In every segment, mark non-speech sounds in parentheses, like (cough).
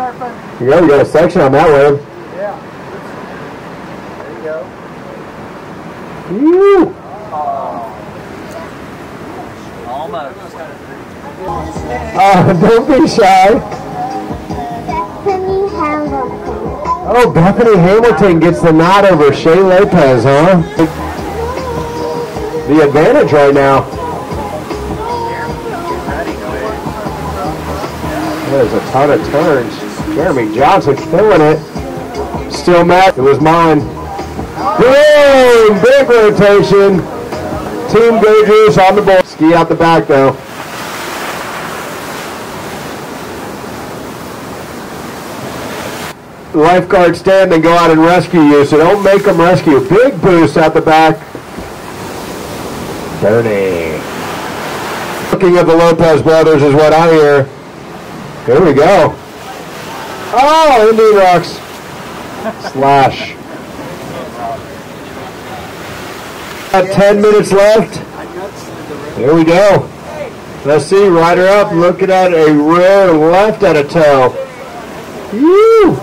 surfing. You you got a section on that wave. Yeah. There you go. Woo! Almost. Uh, (laughs) don't be shy. Oh, Bethany Hamilton gets the nod over Shea Lopez, huh? The advantage right now. There's a ton of turns. Jeremy Johnston killing it. Still mad. It was mine. Boom! Big rotation. Team Juice on the board. Ski out the back though. lifeguard stand and go out and rescue you, so don't make them rescue. Big boost out the back. Dirty. Looking at the Lopez brothers is what I hear. Here we go. Oh, Indian Rocks. Slash. Got 10 minutes left. Here we go. Let's see, rider up, looking at a rear left at a toe. Woo!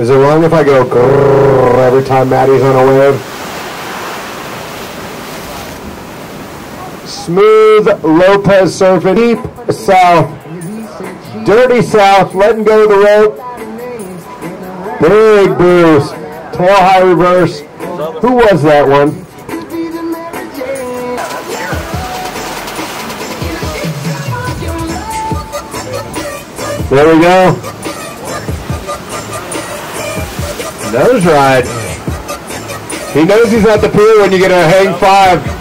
Is it wrong if I go every time Mattie's on a wave? Smooth Lopez surfing deep south, dirty south, letting go of the rope. Big boost, tail high reverse. Who was that one? There we go. Nose ride. He knows he's at the pier when you get a hang five.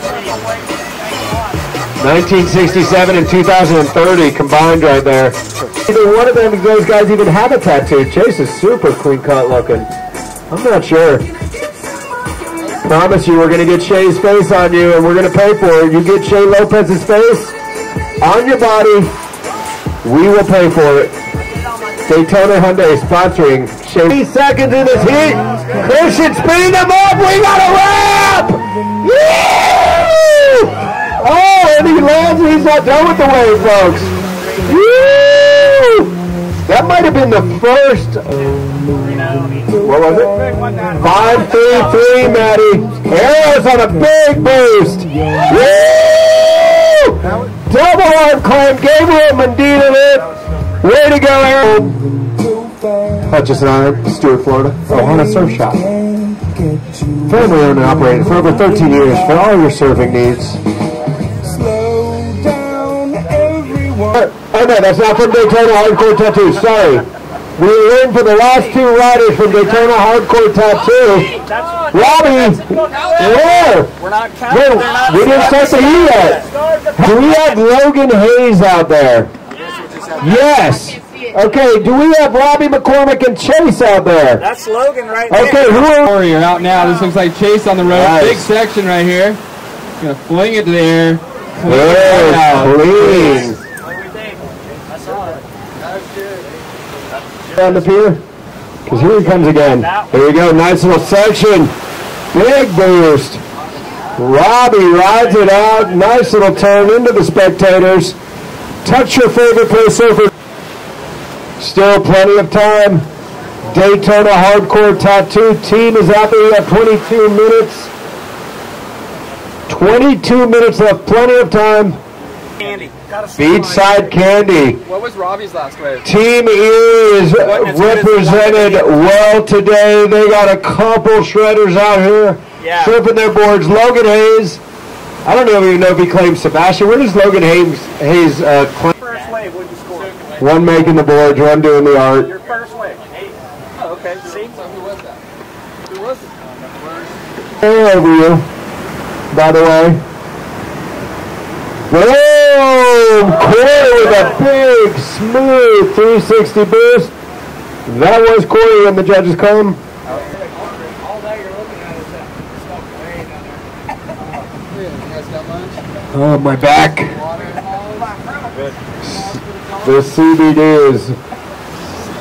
1967 and 2030 combined right there. Either one of them, those guys even have a tattoo. Chase is super clean cut looking. I'm not sure. Promise you we're going to get Shea's face on you and we're going to pay for it. You get Shea Lopez's face on your body, we will pay for it. Daytona Hyundai sponsoring Shea. seconds in this heat. Christian speeding them up. We got a wrap. Woo! Oh, and he lands. He's not done with the wave, folks. Woo! That might have been the first. What was it? Five, three, three, Mattie. Eros on a big boost. Woo! Double arm climb. Gabriel Mendita it. Way to go, Aaron. Hutchinson Island, Stuart, Florida. Ohana Surf Shop. Family owned and operated for over 13 years for all your surfing needs. No, that's not from Daytona Hardcore Tattoo. Sorry. We were waiting for the last two riders from Daytona Hardcore Tattoo. Robbie, where? We're not Wait, counting. They're not we didn't start the heat yet. Do we have Logan Hayes out there? Yes. Okay, do we have Robbie McCormick and Chase out there? That's Logan right there. Okay, who are Warrior out now. This looks like Chase on the road. Nice. Big section right here. Gonna fling it to the air. Clean it clean. What do we think? I saw it. On the pier? Because here he comes again. Here we go, nice little section. Big boost. Robbie rides it out. Nice little turn into the spectators. Touch your favorite place surfer. Still plenty of time. Daytona Hardcore Tattoo team is out there. We have 22 minutes. 22 minutes left. Plenty of time. Candy. Got a swim on Beachside Candy. What was Robbie's last wave? Team E is Wasn't as good as the represented well today. They got a couple shredders out here Yeah. surfing their boards. Logan Hayes. I don't even know if he claims Sebastian. Where does Logan Hayes, Hayes uh, claim? First wave, what'd you score? One making the boards, one doing the art. Your first wave. Eight. Oh, okay. See? Who was that? Who was it? Hey, over you, by the way. Boom! Corey with a big, smooth 360 boost. That was Corey when the judges come. Oh, my back. The CBD is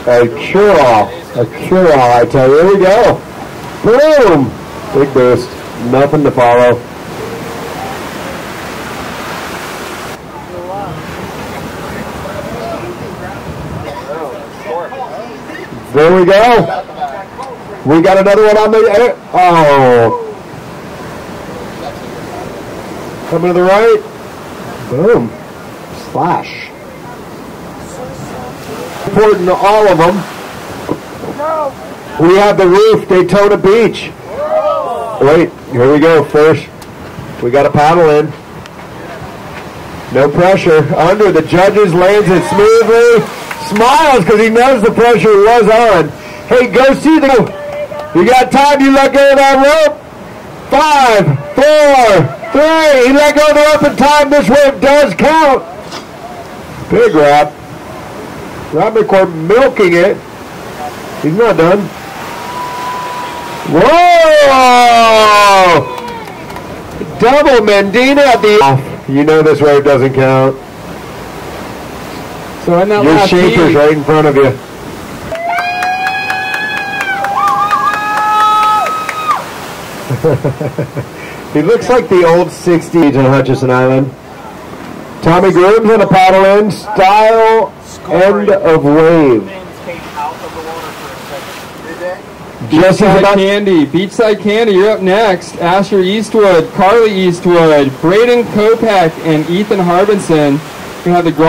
a cure-all. A cure-all, I tell you. Here we go. Boom! Big boost. Nothing to follow. There we go. We got another one on the air. Oh. Coming to the right. Boom. Slash. Important to all of them. We have the roof, Daytona Beach. Wait, here we go. First, we got a paddle in. No pressure. Under the judges lands it smoothly. Smiles because he knows the pressure was on. Hey, go see the. You got time? You let go of that rope. Five, four, three. He let go of the rope in time. This rope does count. Big Rob. Rob McCord milking it. He's not done. Whoa! Double Mendina at the. You know this rope doesn't count. So in that Your last shaper's heat, right in front of you. (laughs) he looks like the old 60s on Hutchinson Island. Tommy Grooms on a paddle in. Style end of wave. Things came out of the water for a second. Jesse's Beachside about Candy. Beachside Candy, you're up next. Asher Eastwood, Carly Eastwood, Braden Kopak, and Ethan Harbinson. We have the Gros